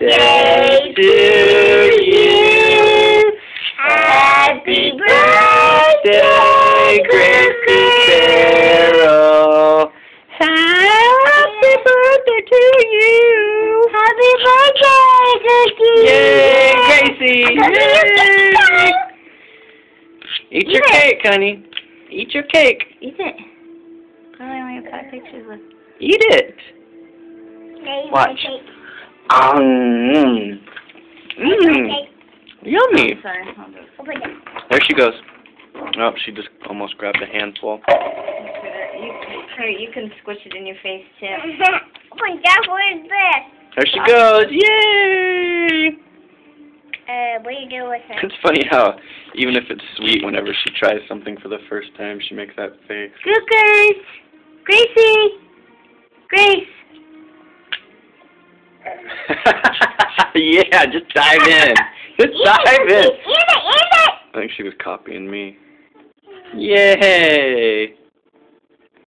birthday to you. Happy birthday, Gracie Farrell. Happy birthday to you. Happy birthday, Cookie! Yay, Gracie! Yay! Eat your cake, honey. Eat your cake. Eat it. I only to five pictures with. Eat it. Watch. Um, mmm. Yummy. Sorry, I'll do it. Open it. There she goes. Oh, she just almost grabbed a handful. You, Kurt, you can squish it in your face too. Open that one best. There she goes. Yay! Uh, what do you do with it? It's funny how even if it's sweet, whenever she tries something for the first time, she makes that face. Gookers! Gracie! yeah, just dive in. Just dive in. Eat it, eat it! I think she was copying me. Yay!